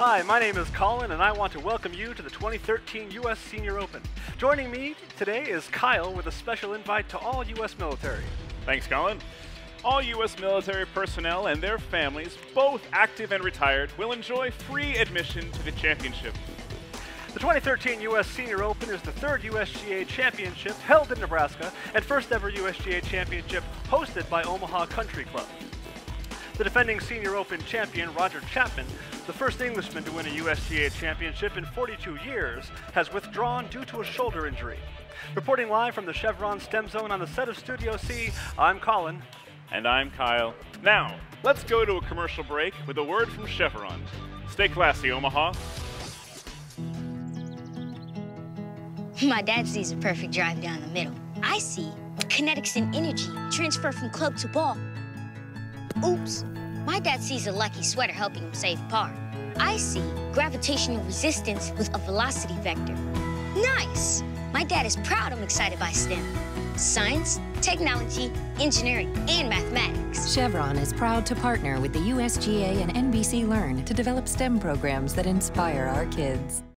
Hi, my name is Colin, and I want to welcome you to the 2013 U.S. Senior Open. Joining me today is Kyle with a special invite to all U.S. military. Thanks, Colin. All U.S. military personnel and their families, both active and retired, will enjoy free admission to the championship. The 2013 U.S. Senior Open is the third USGA championship held in Nebraska and first ever USGA championship hosted by Omaha Country Club. The defending Senior Open champion, Roger Chapman, the first Englishman to win a USGA championship in 42 years, has withdrawn due to a shoulder injury. Reporting live from the Chevron STEM Zone on the set of Studio C, I'm Colin. And I'm Kyle. Now, let's go to a commercial break with a word from Chevron. Stay classy, Omaha. My dad sees a perfect drive down the middle. I see kinetics and energy transfer from club to ball Oops. My dad sees a lucky sweater helping him save par. I see gravitational resistance with a velocity vector. Nice! My dad is proud I'm excited by STEM. Science, technology, engineering, and mathematics. Chevron is proud to partner with the USGA and NBC Learn to develop STEM programs that inspire our kids.